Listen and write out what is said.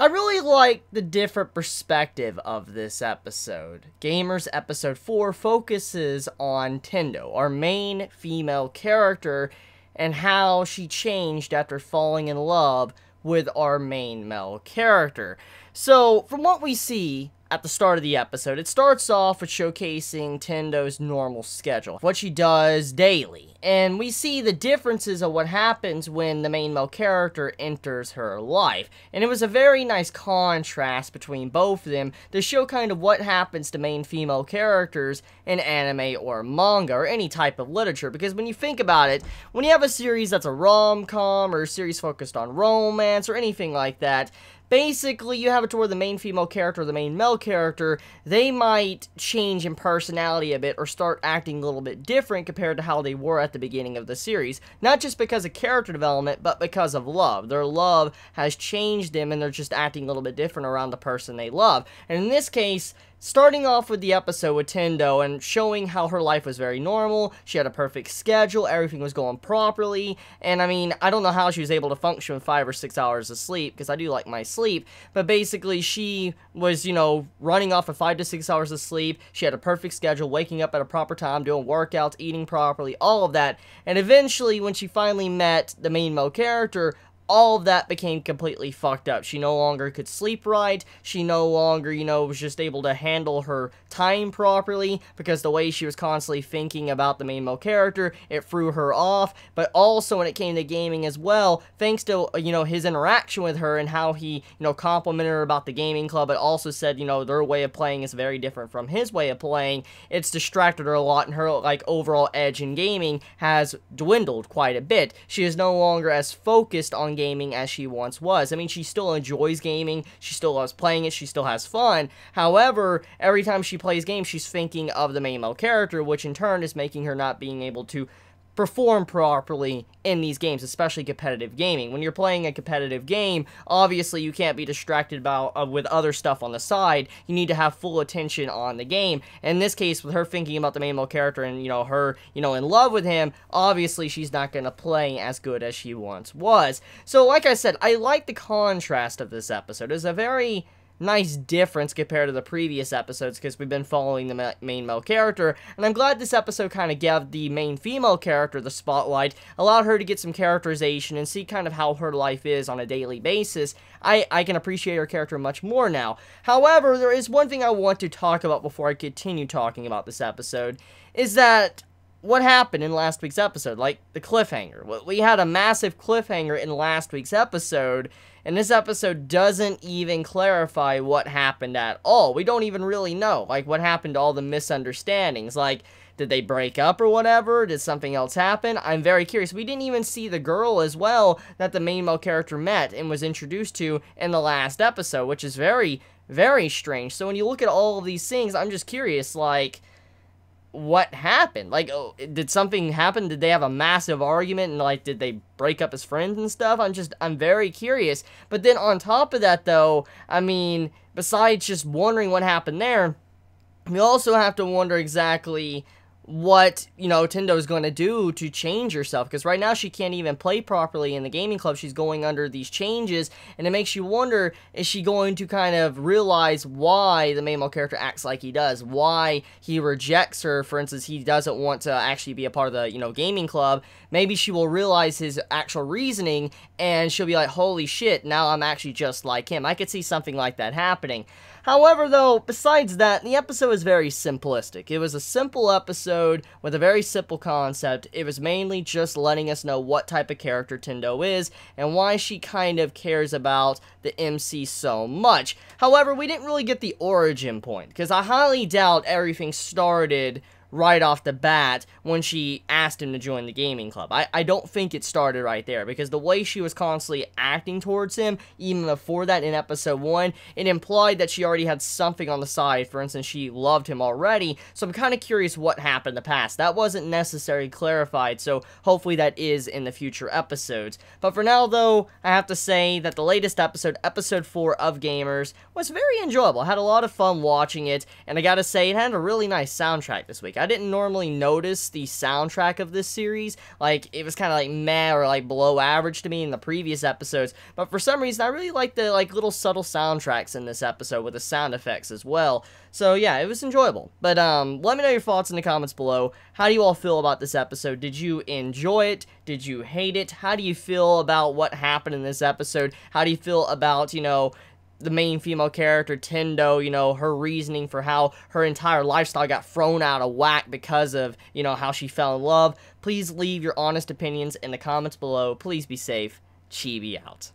I really like the different perspective of this episode. Gamers episode 4 focuses on Tendou, our main female character, and how she changed after falling in love with our main male character. So, from what we see, at the start of the episode. It starts off with showcasing Tendou's normal schedule, what she does daily, and we see the differences of what happens when the main male character enters her life. And it was a very nice contrast between both of them to show kind of what happens to main female characters in anime or manga or any type of literature. Because when you think about it, when you have a series that's a rom-com or a series focused on romance or anything like that, basically you have it to where the main female character the main male character, they might change in personality a bit or start acting a little bit different compared to how they were at the beginning of the series. Not just because of character development, but because of love. Their love has changed them and they're just acting a little bit different around the person they love. And in this case, starting off with the episode with Tendou and showing how her life was very normal, she had a perfect schedule, everything was going properly, and I mean, I don't know how she was able to function with five or six hours of sleep, because I do like my sleep, but basically she was, you know, running off of five to six hours of sleep, she had a perfect schedule, waking up at a proper time, doing workouts, eating properly, all of that, and eventually when she finally met the main male character, all of that became completely fucked up. She no longer could sleep right. She no longer, you know, was just able to handle her time properly because the way she was constantly thinking about the main male character, it threw her off. But also when it came to gaming as well, thanks to, you know, his interaction with her and how he, you know, complimented her about the gaming club, but also said, you know, their way of playing is very different from his way of playing. It's distracted her a lot and her, like, overall edge in gaming has dwindled quite a bit. She is no longer as focused on gaming as she once was. I mean, she still enjoys gaming, she still loves playing it, she still has fun. However, every time she plays games, she's thinking of the main male character, which in turn is making her not being able to perform properly in these games, especially competitive gaming. When you're playing a competitive game, obviously you can't be distracted about uh, with other stuff on the side. You need to have full attention on the game. In this case, with her thinking about the main male character and, you know, her, you know, in love with him, obviously she's not to play as good as she once was. So, like I said, I like the contrast of this episode. It's a very nice difference compared to the previous episodes because we've been following the main male character, and I'm glad this episode kind of gave the main female character the spotlight, allowed her to get some characterization and see kind of how her life is on a daily basis. I, I can appreciate her character much more now. However, there is one thing I want to talk about before I continue talking about this episode, is that what happened in last week's episode, like the cliffhanger. We had a massive cliffhanger in last week's episode, and this episode doesn't even clarify what happened at all. We don't even really know, like, what happened to all the misunderstandings. Like, did they break up or whatever? Did something else happen? I'm very curious. We didn't even see the girl as well that the main male character met and was introduced to in the last episode, which is very, very strange. So when you look at all of these things, I'm just curious, like what happened. Like, oh, did something happen? Did they have a massive argument and, like, did they break up as friends and stuff? I'm just, I'm very curious. But then on top of that, though, I mean, besides just wondering what happened there, we also have to wonder exactly what you know Tendou is going to do to change herself because right now she can't even play properly in the gaming club. She's going under these changes and it makes you wonder is she going to kind of realize why the main male character acts like he does why he rejects her? For instance he doesn't want to actually be a part of the you know gaming club. Maybe she will realize his actual reasoning and she'll be like holy shit now I'm actually just like him. I could see something like that happening However, though, besides that, the episode is very simplistic. It was a simple episode with a very simple concept. It was mainly just letting us know what type of character Tendou is and why she kind of cares about the MC so much. However, we didn't really get the origin point, because I highly doubt everything started right off the bat when she asked him to join the gaming club. I, I don't think it started right there because the way she was constantly acting towards him, even before that in episode 1, it implied that she already had something on the side. For instance, she loved him already, so I'm kind of curious what happened in the past. That wasn't necessarily clarified, so hopefully that is in the future episodes. But for now, though, I have to say that the latest episode, episode 4 of Gamers, was very enjoyable. I had a lot of fun watching it, and I gotta say, it had a really nice soundtrack this week. I didn't normally notice the soundtrack of this series. Like, it was kind of like meh or like below average to me in the previous episodes. But for some reason, I really like the like little subtle soundtracks in this episode with the sound effects as well. So yeah, it was enjoyable. But um, let me know your thoughts in the comments below. How do you all feel about this episode? Did you enjoy it? Did you hate it? How do you feel about what happened in this episode? How do you feel about, you know, the main female character, Tendou, you know, her reasoning for how her entire lifestyle got thrown out of whack because of, you know, how she fell in love. Please leave your honest opinions in the comments below. Please be safe. Chibi out.